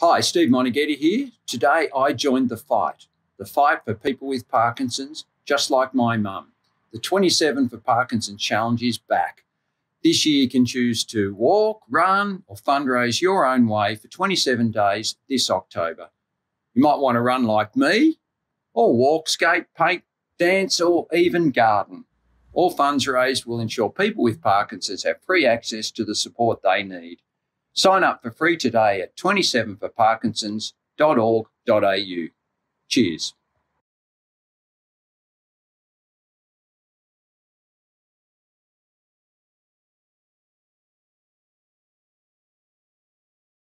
Hi, Steve Moneghetti here. Today I joined the fight, the fight for people with Parkinson's, just like my mum. The 27 for Parkinson's Challenge is back. This year you can choose to walk, run, or fundraise your own way for 27 days this October. You might want to run like me, or walk, skate, paint, dance, or even garden. All funds raised will ensure people with Parkinson's have free access to the support they need. Sign up for free today at 27forparkinsons.org.au. Cheers.